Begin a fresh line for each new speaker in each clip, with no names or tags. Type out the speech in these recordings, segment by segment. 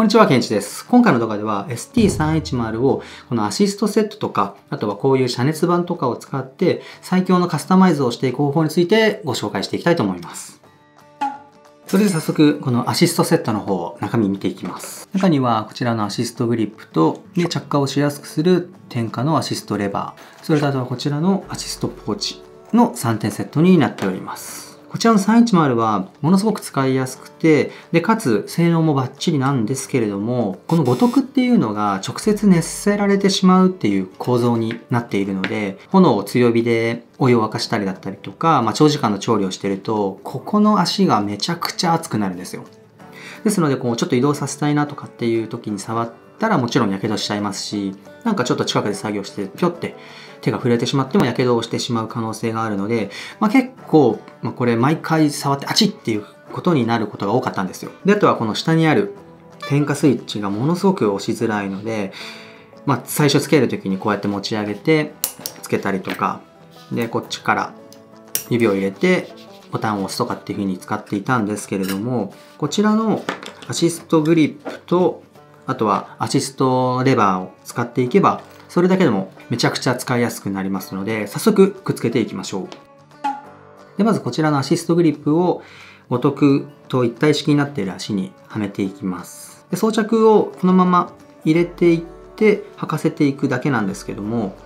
こんにちは、ケンイチです。今回の動画では ST310 をこのアシストセットとか、あとはこういう遮熱板とかを使って最強のカスタマイズをしていく方法についてご紹介していきたいと思います。それでは早速、このアシストセットの方、中身見ていきます。中にはこちらのアシストグリップと、で着火をしやすくする点火のアシストレバー、それとあとはこちらのアシストポーチの3点セットになっております。こちらの310はものすごく使いやすくて、で、かつ性能もバッチリなんですけれども、この五徳っていうのが直接熱せられてしまうっていう構造になっているので、炎を強火でお湯を沸かしたりだったりとか、まあ、長時間の調理をしてると、ここの足がめちゃくちゃ熱くなるんですよ。ですので、こう、ちょっと移動させたいなとかっていう時に触ってたらもちろん火傷しちゃいますし、なんかちょっと近くで作業して、ぴょって手が触れてしまっても火傷をしてしまう可能性があるので、まあ、結構、まあ、これ毎回触ってあちっていうことになることが多かったんですよ。で、あとはこの下にある点火スイッチがものすごく押しづらいので、まあ、最初つける時にこうやって持ち上げてつけたりとか、で、こっちから指を入れてボタンを押すとかっていう風に使っていたんですけれども、こちらのアシストグリップと、あとはアシストレバーを使っていけば、それだけでもめちゃくちゃ使いやすくなりますので、早速くっつけていきましょう。で、まずこちらのアシストグリップをお得と一体式になっている足にはめていきます。で装着をこのまま入れていって履かせていくだけなんですけども、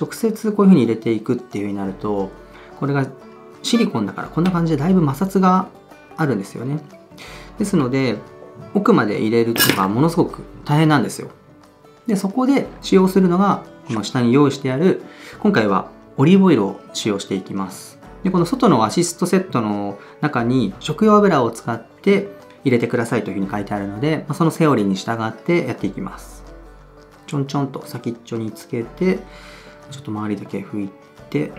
直接こういう風に入れていくっていう風になると、これがシリコンだからこんな感じでだいぶ摩擦があるんですよね。ですので、奥まで入れるのがものすごく大変なんですよ。で、そこで使用するのが、この下に用意してある、今回はオリーブオイルを使用していきます。で、この外のアシストセットの中に食用油を使って入れてくださいというふうに書いてあるので、まそのセオリーに従ってやっていきます。ちょんちょんと先っちょにつけて、ちょっと周りだけ拭いて、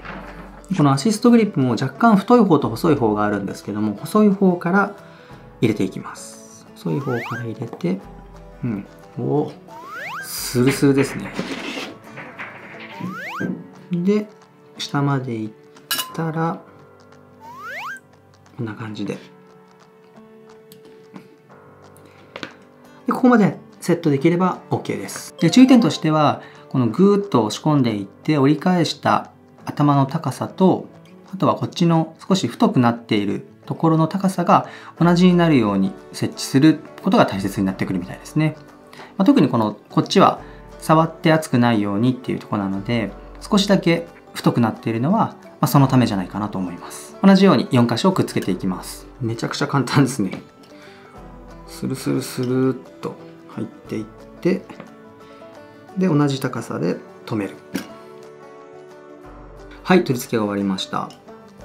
このアシストグリップも若干太い方と細い方があるんですけども、細い方から入れていきます。細い方から入れて、うん。おスルスルですね。で下までいったらこんな感じで。でここまでセットできれば OK です。で注意点としてはこのグーッと押し込んでいって折り返した頭の高さとあとはこっちの少し太くなっているところの高さが同じになるように設置することが大切になってくるみたいですね。まあ、特にこのこっちは触って熱くないようにっていうとこなので少しだけ太くなっているのは、まあ、そのためじゃないかなと思います。同じように4箇所をくっつけていきます。めちゃくちゃ簡単ですね。スルスルスルっと入っていってで同じ高さで止める。はい取り付けが終わりました。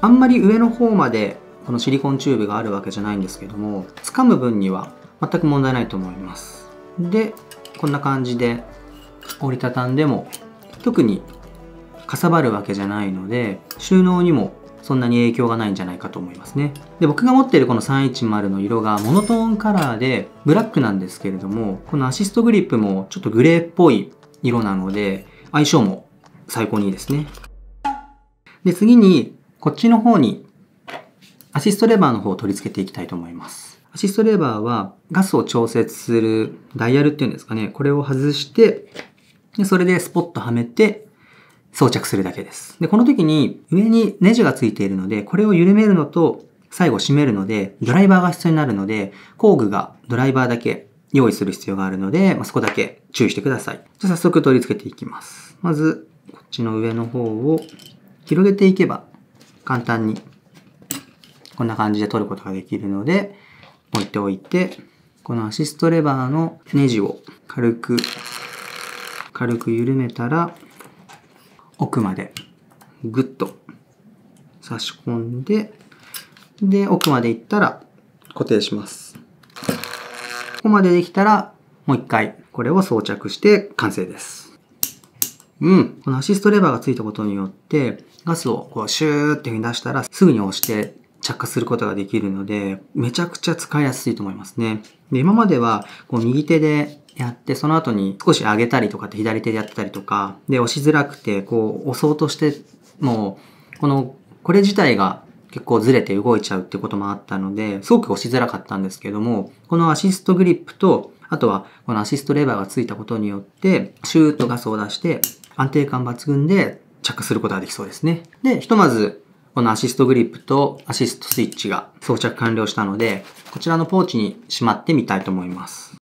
あんまり上の方までこのシリコンチューブがあるわけじゃないんですけども掴む分には全く問題ないと思います。でこんな感じで折りたたんでも特にかさばるわけじゃないので収納にもそんなに影響がないんじゃないかと思いますね。で僕が持っているこの310の色がモノトーンカラーでブラックなんですけれどもこのアシストグリップもちょっとグレーっぽい色なので相性も最高にいいですね。で次にこっちの方にアシストレバーの方を取り付けていきたいと思いますアシストレバーはガスを調節するダイヤルっていうんですかね。これを外して、でそれでスポッとはめて装着するだけです。で、この時に上にネジがついているので、これを緩めるのと最後締めるので、ドライバーが必要になるので、工具がドライバーだけ用意する必要があるので、まあ、そこだけ注意してください。じゃ早速取り付けていきます。まず、こっちの上の方を広げていけば簡単にこんな感じで取ることができるので、置いておいて、このアシストレバーのネジを軽く、軽く緩めたら、奥までぐっと差し込んで、で、奥まで行ったら固定します。ここまでできたら、もう一回これを装着して完成です。うん。このアシストレバーがついたことによって、ガスをこうシューって出したらすぐに押して着火することができるので、めちゃくちゃ使いやすいと思いますね。で、今までは、こう右手でやって、その後に少し上げたりとかって左手でやってたりとか、で、押しづらくて、こう、押そうとして、もう、この、これ自体が結構ずれて動いちゃうってこともあったので、すごく押しづらかったんですけども、このアシストグリップとあとはこのアシストレバーがついたことによって、シューッとガスを出して安定感抜群で着火することができそうですね。で、ひとまずこのアシストグリップとアシストスイッチが装着完了したので、こちらのポーチにしまってみたいと思います。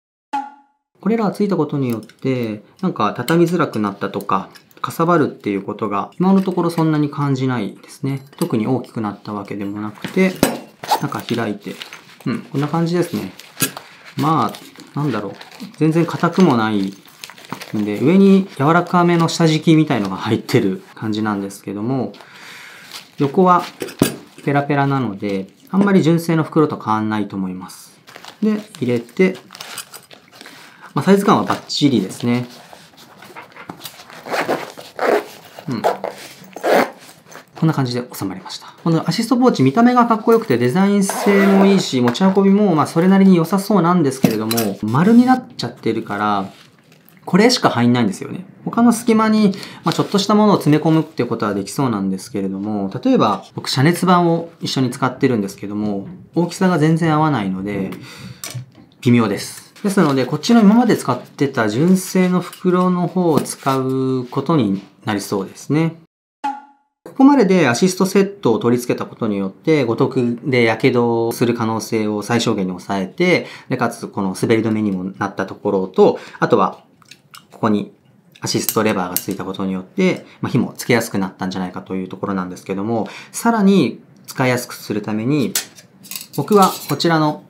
これらがついたことによって、なんか畳みづらくなったとか、かさばるっていうことが今のところそんなに感じないですね。特に大きくなったわけでもなくて、なんか開いて、うん、こんな感じですね。まあ、なんだろう。全然硬くもないんで、上に柔らかめの下敷きみたいのが入ってる感じなんですけども、横はペラペラなので、あんまり純正の袋と変わんないと思います。で、入れて、まあ、サイズ感はバッチリですね。うん。こんな感じで収まりました。このアシストポーチ見た目がかっこよくてデザイン性もいいし、持ち運びもまあそれなりに良さそうなんですけれども、丸になっちゃってるから、これしか入んないんですよね。他の隙間に、ま、ちょっとしたものを詰め込むっていうことはできそうなんですけれども、例えば僕遮熱板を一緒に使ってるんですけども、大きさが全然合わないので、微妙です。ですので、こっちの今まで使ってた純正の袋の方を使うことになりそうですね。ここまででアシストセットを取り付けたことによって、ごとくで火傷する可能性を最小限に抑えて、で、かつこの滑り止めにもなったところと、あとは、ここにアシストレバーがついたことによって、まあ、火もつけやすくなったんじゃないかというところなんですけども、さらに使いやすくするために、僕はこちらの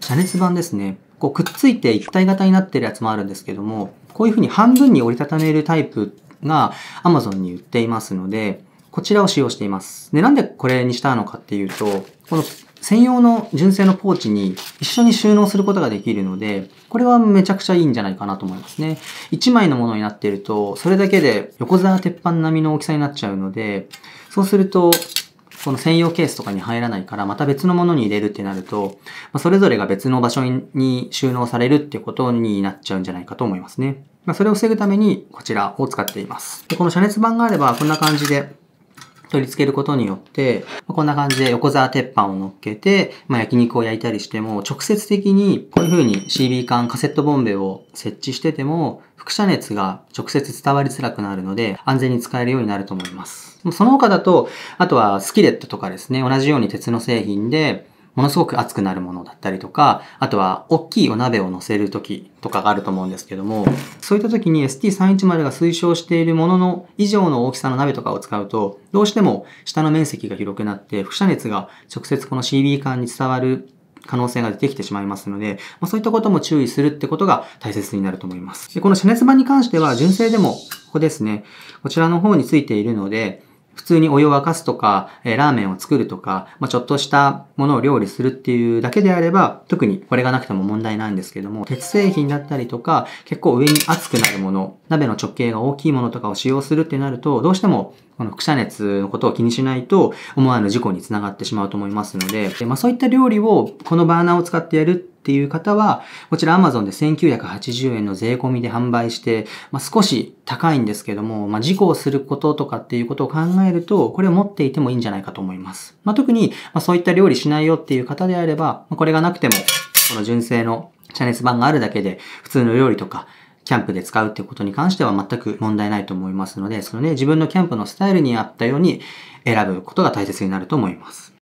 遮熱板ですね。こうくっついて一体型になってるやつもあるんですけども、こういうふうに半分に折りたためるタイプが Amazon に売っていますので、こちらを使用しています。で、なんでこれにしたのかっていうと、この専用の純正のポーチに一緒に収納することができるので、これはめちゃくちゃいいんじゃないかなと思いますね。1枚のものになっていると、それだけで横沢鉄板並みの大きさになっちゃうので、そうすると、この専用ケースとかに入らないから、また別のものに入れるってなると、ま、それぞれが別の場所に収納されるってことになっちゃうんじゃないかと思いますね。ま、それを防ぐためにこちらを使っています。でこの遮熱板があればこんな感じで取り付けることによって、こんな感じで横沢鉄板を乗っけて、まあ、焼肉を焼いたりしても、直接的にこういう風に CB 缶カセットボンベを設置してても、輻射熱が直接伝わりづらくなるので、安全に使えるようになると思います。その他だと、あとはスキレットとかですね、同じように鉄の製品で、ものすごく熱くなるものだったりとか、あとは大きいお鍋を乗せるときとかがあると思うんですけども、そういったときに ST310 が推奨しているものの以上の大きさの鍋とかを使うと、どうしても下の面積が広くなって、輻射熱が直接この CB 管に伝わる可能性が出てきてしまいますので、まあ、そういったことも注意するってことが大切になると思います。でこの遮熱板に関しては純正でも、ここですね、こちらの方についているので、普通にお湯を沸かすとか、えー、ラーメンを作るとか、まあ、ちょっとしたものを料理するっていうだけであれば、特にこれがなくても問題ないんですけども、鉄製品だったりとか、結構上に熱くなるもの、鍋の直径が大きいものとかを使用するってなると、どうしてもこの輻射熱のことを気にしないと思わぬ事故につながってしまうと思いますので、でまあ、そういった料理をこのバーナーを使ってやるっていう方は、こちら Amazon で1980円の税込みで販売して、まあ、少し高いんですけども、まあ、事故をすることとかっていうことを考えると、これを持っていてもいいんじゃないかと思います。まあ、特に、まそういった料理しないよっていう方であれば、これがなくても、この純正の遮熱板があるだけで、普通の料理とか、キャンプで使うっていうことに関しては全く問題ないと思いますので、そのね、自分のキャンプのスタイルに合ったように選ぶことが大切になると思います。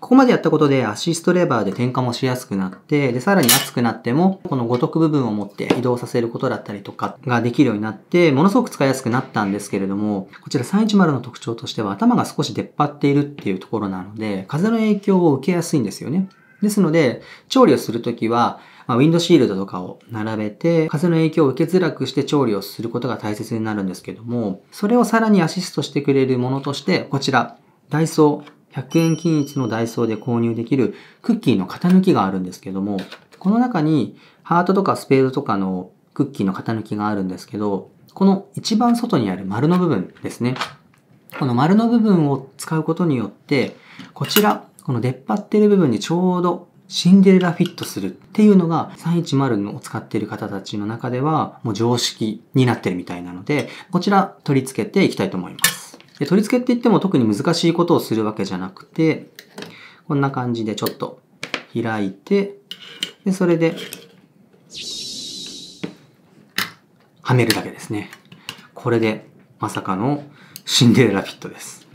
ここまでやったことでアシストレバーで点火もしやすくなって、で、さらに熱くなっても、この五徳部分を持って移動させることだったりとかができるようになって、ものすごく使いやすくなったんですけれども、こちら310の特徴としては頭が少し出っ張っているっていうところなので、風の影響を受けやすいんですよね。ですので、調理をするときは、まあ、ウィンドシールドとかを並べて、風の影響を受けづらくして調理をすることが大切になるんですけども、それをさらにアシストしてくれるものとして、こちら、ダイソー100円均一のダイソーで購入できるクッキーの型抜きがあるんですけども、この中にハートとかスペードとかのクッキーの型抜きがあるんですけど、この一番外にある丸の部分ですね。この丸の部分を使うことによって、こちら、この出っ張ってる部分にちょうどシンデレラフィットするっていうのが310を使っている方たちの中ではもう常識になってるみたいなので、こちら取り付けていきたいと思います。で取り付けって言っても特に難しいことをするわけじゃなくて、こんな感じでちょっと開いて、でそれではめるだけですね。これでまさかのシンデレラフィットです。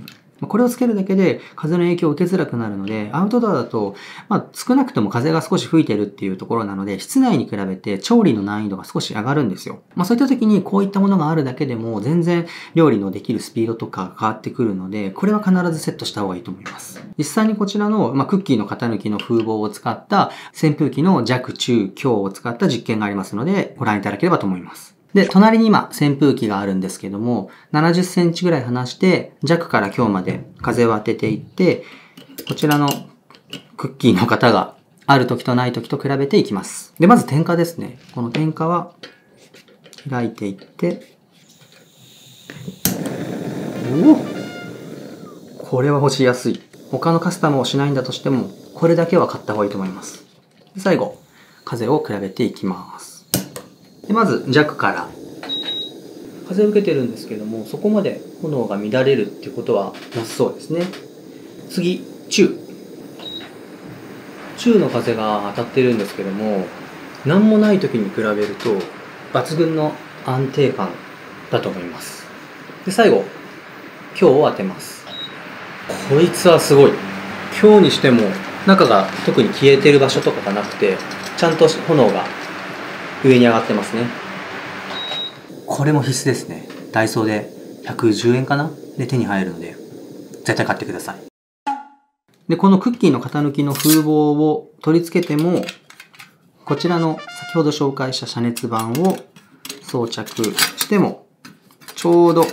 これをつけるだけで風の影響を受けづらくなるので、アウトドアだと、まあ、少なくとも風が少し吹いてるっていうところなので、室内に比べて調理の難易度が少し上がるんですよ。まあ、そういった時にこういったものがあるだけでも全然料理のできるスピードとかが変わってくるので、これは必ずセットした方がいいと思います。実際にこちらの、まあ、クッキーの型抜きの風防を使った扇風機の弱中強を使った実験がありますので、ご覧いただければと思います。で、隣に今扇風機があるんですけども、70センチぐらい離して弱から強まで風を当てていって、こちらのクッキーの型がある時とない時と比べていきます。で、まず点火ですね。この点火は開いていって、おおこれは干しやすい。他のカスタムをしないんだとしても、これだけは買った方がいいと思います。最後、風を比べていきます。でまず弱から。風を受けてるんですけどもそこまで炎が乱れるっていうことはなさそうですね。次中。中の風が当たってるんですけども何もない時に比べると抜群の安定感だと思います。で最後今日を当てます。こいつはすごい。今日にしても中が特に消えてる場所とかがなくてちゃんと炎が上に上がってますね。これも必須ですね。ダイソーで110円かな？で手に入るので絶対買ってください。でこのクッキーの型抜きの風防を取り付けてもこちらの先ほど紹介した遮熱板を装着してもちょうど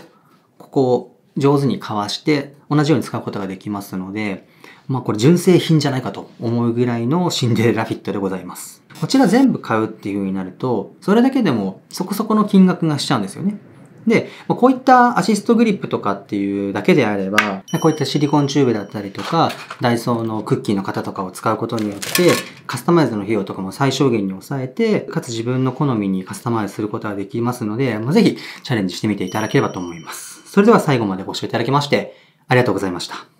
ここを上手にかわして同じように使うことができますのでまあこれ純正品じゃないかと思うぐらいのシンデレラフィットでございます。こちら全部買うっていう風になると、それだけでもそこそこの金額がしちゃうんですよね。で、こういったアシストグリップとかっていうだけであれば、こういったシリコンチューブだったりとか、ダイソーのクッキーの型とかを使うことによって、カスタマイズの費用とかも最小限に抑えて、かつ自分の好みにカスタマイズすることができますので、ぜひチャレンジしてみていただければと思います。それでは最後までご視聴いただきまして、ありがとうございました。